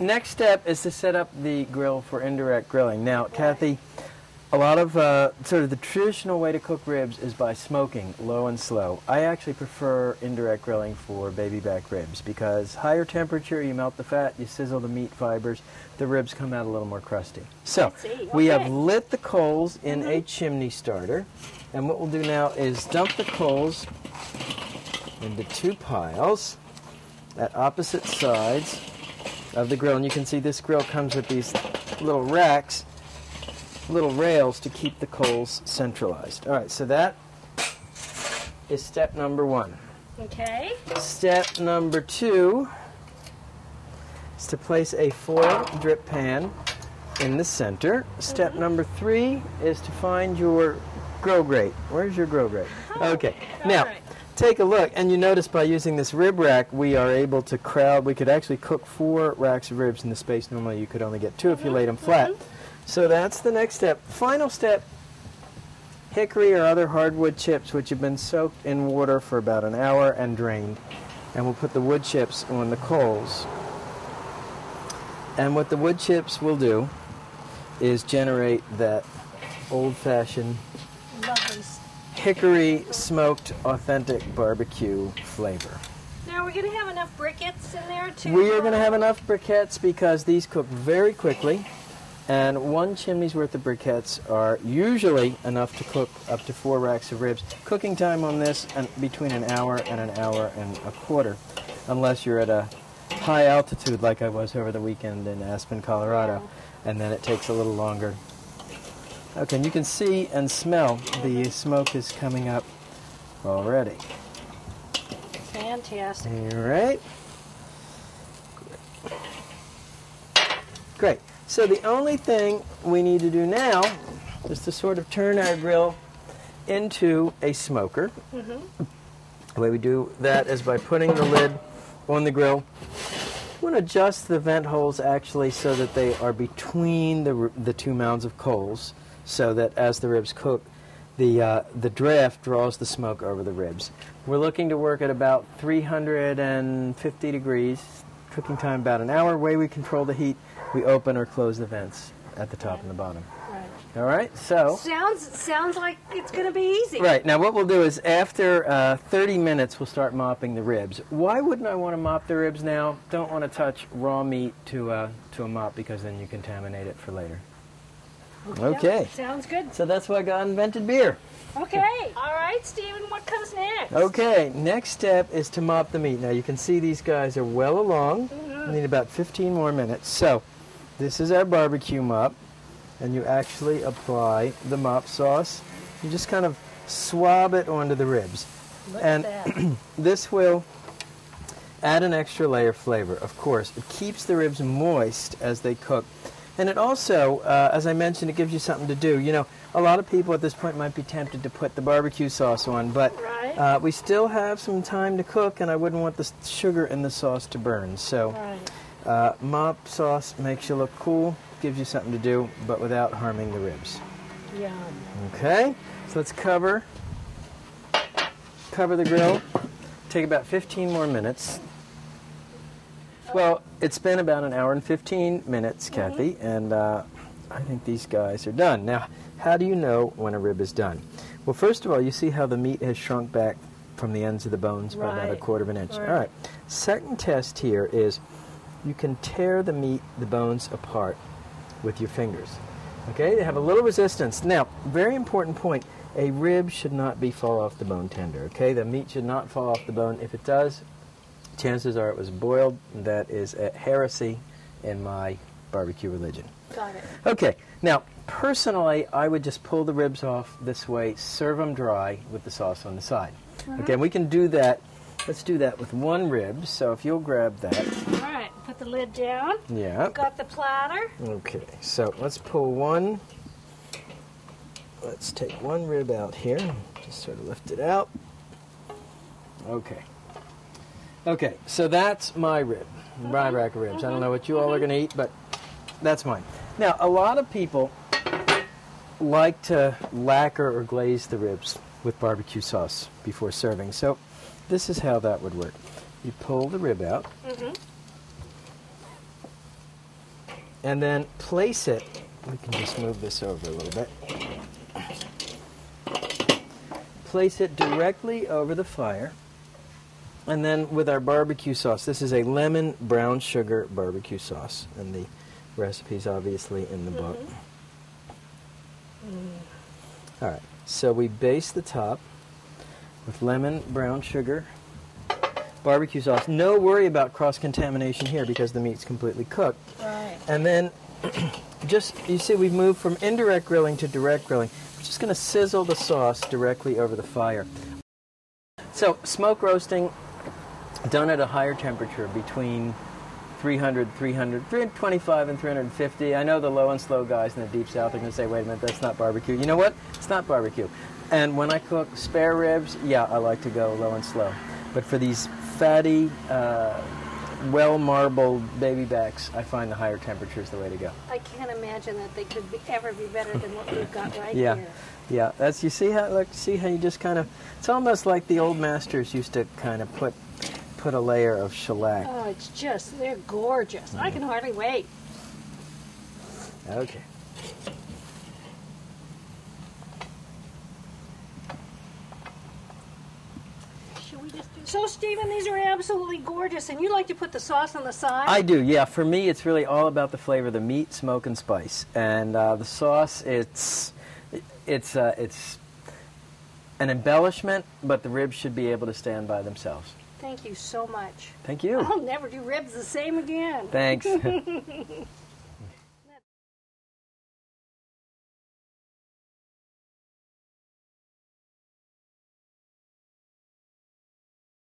Next step is to set up the grill for indirect grilling. Now, Cathy, a lot of uh, sort of the traditional way to cook ribs is by smoking low and slow. I actually prefer indirect grilling for baby back ribs because higher temperature, you melt the fat, you sizzle the meat fibers, the ribs come out a little more crusty. So, see. we have lit the coals in a chimney starter, and what we'll do now is dump the coals into two piles at opposite sides of the grill. And you can see this grill comes with these little racks, little rails to keep the coals centralized. All right, so that is step number one. Okay. Step number two is to place a foil drip pan in the center. Step uh-huh. number three is to find your grow grate. Where's your grow grate? Oh, okay. Now, right. Take a look, and you notice by using this rib rack, we are able to crowd. We could actually cook four racks of ribs in the space normally you could only get two if you laid them mm-hmm. flat. Mm-hmm. So that's the next step. Final step hickory or other hardwood chips which have been soaked in water for about an hour and drained. And we'll put the wood chips on the coals. And what the wood chips will do is generate that old-fashioned Lovely. Hickory smoked authentic barbecue flavor. Now we're going to have enough briquettes in there too. We are going to have enough briquettes because these cook very quickly, and one chimney's worth of briquettes are usually enough to cook up to four racks of ribs. Cooking time on this and between an hour and an hour and a quarter, unless you're at a high altitude like I was over the weekend in Aspen, Colorado, and then it takes a little longer. Okay, and you can see and smell the smoke is coming up already. Fantastic. All right. Great. So the only thing we need to do now is to sort of turn our grill into a smoker. Mm-hmm. The way we do that is by putting the lid on the grill. We want to adjust the vent holes actually so that they are between the, the two mounds of coals so that as the ribs cook, the, uh, the draft draws the smoke over the ribs. We're looking to work at about 350 degrees, cooking time about an hour. Way we control the heat, we open or close the vents at the top and the bottom. Right. All right, so. Sounds sounds like it's going to be easy. Right, now what we'll do is after uh, 30 minutes, we'll start mopping the ribs. Why wouldn't I want to mop the ribs now? Don't want to touch raw meat to, uh, to a mop because then you contaminate it for later. Okay. Sounds good. So that's why God invented beer. Okay. All right, Steven. What comes next? Okay, next step is to mop the meat. Now you can see these guys are well along. Mm-hmm. We need about 15 more minutes. So this is our barbecue mop, and you actually apply the mop sauce. You just kind of swab it onto the ribs. Look and this will add an extra layer of flavor, of course. It keeps the ribs moist as they cook. And it also, uh, as I mentioned, it gives you something to do. You know, a lot of people at this point might be tempted to put the barbecue sauce on, but Right. uh, we still have some time to cook, and I wouldn't want the sugar in the sauce to burn. So, Right. uh, mop sauce makes you look cool, gives you something to do, but without harming the ribs. Yum. Okay, so let's cover cover the grill. Take about 15 more minutes. Well, it's been about an hour and 15 minutes, Cathy, and uh, I think these guys are done. Now, how do you know when a rib is done? Well, first of all, you see how the meat has shrunk back from the ends of the bones by about a quarter of an inch. Right. All right. Second test here is you can tear the meat, the bones apart with your fingers. Okay, they have a little resistance. Now, very important point: a rib should not be fall off the bone tender. Okay, the meat should not fall off the bone. If it does, chances are it was boiled. That is a heresy in my barbecue religion. Got it. Okay, now personally, I would just pull the ribs off this way, serve them dry with the sauce on the side. Uh-huh. Okay, we can do that. Let's do that with one rib. So if you'll grab that, All right. Put the lid down. yeah. Got the platter. Okay, so let's pull one. Let's take one rib out here. Just sort of lift it out. Okay. Okay, so that's my rib, my rack of ribs. I don't know what you all are going to eat, but that's mine. Now, a lot of people like to lacquer or glaze the ribs with barbecue sauce before serving. So this is how that would work. You pull the rib out. Mm-hmm. and then place it. We can just move this over a little bit. Place it directly over the fire. And then with our barbecue sauce, this is a lemon brown sugar barbecue sauce, and the recipe's obviously in the book. Mm-hmm. Mm. All right, so we base the top with lemon brown sugar barbecue sauce. No worry about cross contamination here because the meat's completely cooked. Right. And then just, you see, we've moved from indirect grilling to direct grilling. We're just going to sizzle the sauce directly over the fire. So, smoke roasting done at a higher temperature between 300, 300, 325 and 350. I know the low and slow guys in the deep south are going to say, wait a minute, that's not barbecue. You know what? It's not barbecue. And when I cook spare ribs, yeah, I like to go low and slow. But for these fatty, uh, well marbled baby backs, I find the higher temperature is the way to go. I can't imagine that they could be, ever be better than what we've got right Yeah. here. Yeah, that's you see how look see how you just kind of it's almost like the old masters used to kind of put put a layer of shellac. Oh, it's just, they're gorgeous. I can hardly wait. Okay. Should we just do... So, Steven, these are absolutely gorgeous, and you like to put the sauce on the side? I do, yeah. For me, it's really all about the flavor, the meat, smoke, and spice, and uh, the sauce. It's it's uh, it's an embellishment, but the ribs should be able to stand by themselves. Thank you so much. Thank you. I'll never do ribs the same again. Thanks.